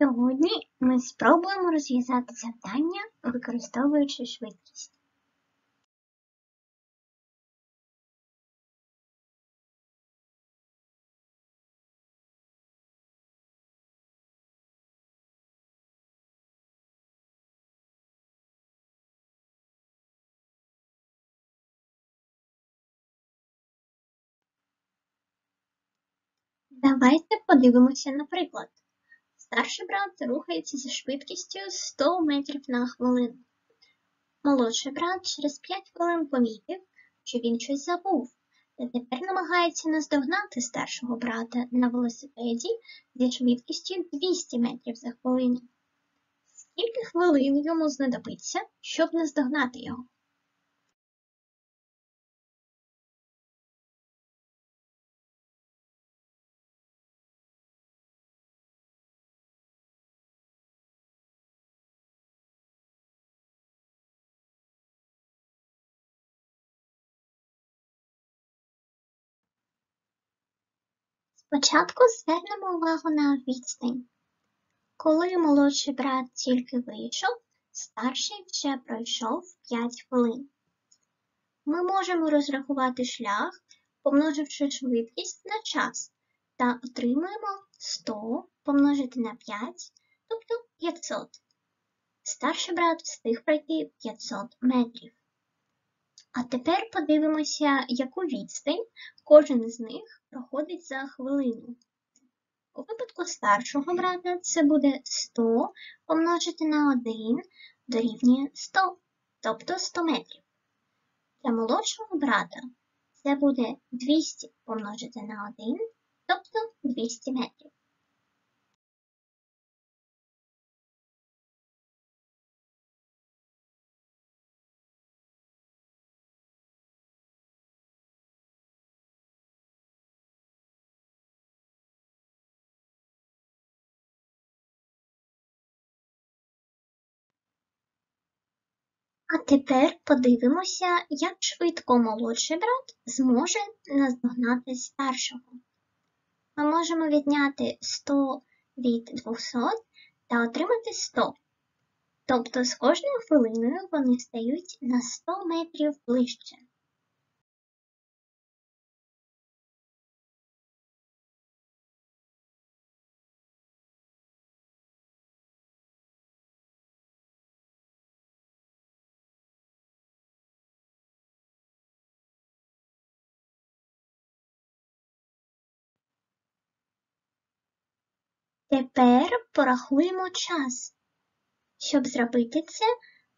Сьогодні ми спробуємо розв'язати завдання, використовуючи швидкість. Давайте подивимося на приклад. Старший брат рухається зі швидкістю 100 метрів на хвилину. Молодший брат через 5 хвилин помітив, що він щось забув, та тепер намагається наздогнати старшого брата на велосипеді зі швидкістю 200 метрів за хвилину. Скільки хвилин йому знадобиться, щоб наздогнати його? Спочатку звернемо увагу на відстань. Коли молодший брат тільки вийшов, старший вже пройшов 5 хвилин. Ми можемо розрахувати шлях, помноживши швидкість на час, та отримуємо 100 помножити на 5, тобто 500. Старший брат встиг пройти 500 метрів. А тепер подивимося, яку відстань кожен із них проходить за хвилину. У випадку старшого брата це буде 100 помножити на 1 дорівнює 100, тобто 100 метрів. Для молодшого брата це буде 200 помножити на 1, тобто 200 метрів. А тепер подивимося, як швидко молодший брат зможе наздогнати старшого. Ми можемо відняти 100 від 200 та отримати 100. Тобто з кожною хвилиною вони стають на 100 метрів ближче. Тепер порахуємо час. Щоб зробити це,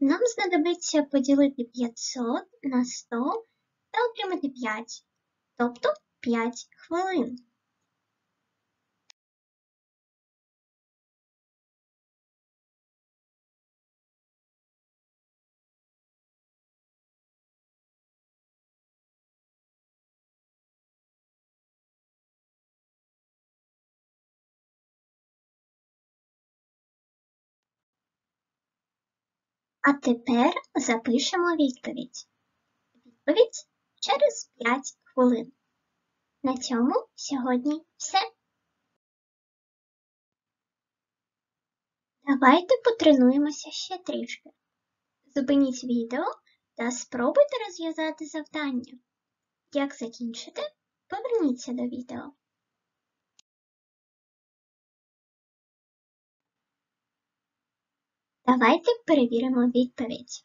нам знадобиться поділити 500 на 100 та отримати 5, тобто 5 хвилин. А тепер запишемо відповідь. Відповідь через 5 хвилин. На цьому сьогодні все. Давайте потренуємося ще трішки. Зупиніть відео та спробуйте розв'язати завдання. Як закінчите, поверніться до відео. Давайте перевіримо відповідь.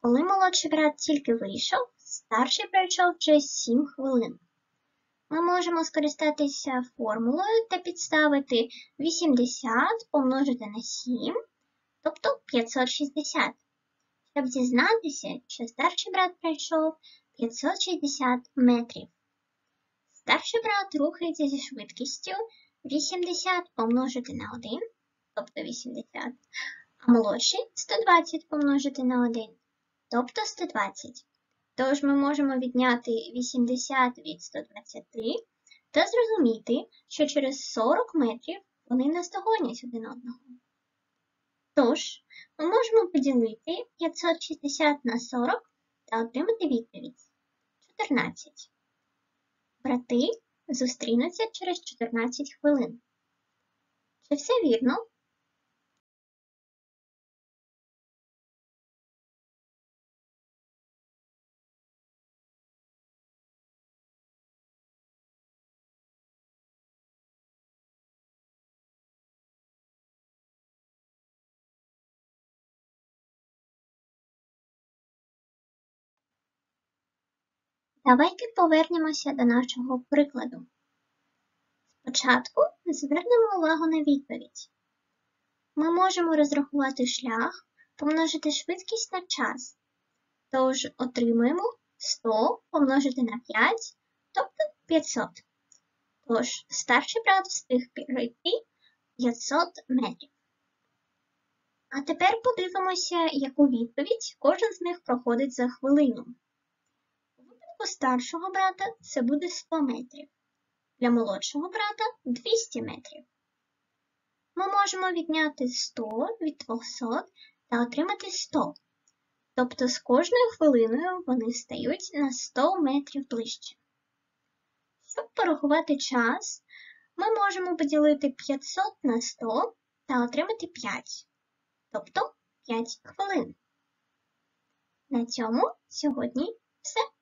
Коли молодший брат тільки вийшов, старший пройшов вже 7 хвилин. Ми можемо скористатися формулою та підставити 80 помножити на 7, тобто 560, щоб дізнатися, що старший брат пройшов 560 метрів. Старший брат рухається зі швидкістю 80 помножити на 1, тобто 80, а молодший 120 помножити на 1, тобто 120. Тож ми можемо відняти 80 від 120 та зрозуміти, що через 40 метрів вони наздогонять один одного. Тож, ми можемо поділити 560 на 40 та отримати відповідь 14. Брати зустрінуться через 14 хвилин. Чи все вірно? Давайте повернемося до нашого прикладу. Спочатку звернемо увагу на відповідь. Ми можемо розрахувати шлях, помножити швидкість на час. Тож отримуємо 100 помножити на 5, тобто 500. Тож старший брат встиг пройти 500 метрів. А тепер подивимося, яку відповідь кожен з них проходить за хвилину. У старшого брата це буде 100 метрів, для молодшого брата 200 метрів. Ми можемо відняти 100 від 200 та отримати 100. Тобто з кожною хвилиною вони стають на 100 метрів ближче. Щоб порахувати час, ми можемо поділити 500 на 100 та отримати 5, тобто 5 хвилин. На цьому сьогодні все.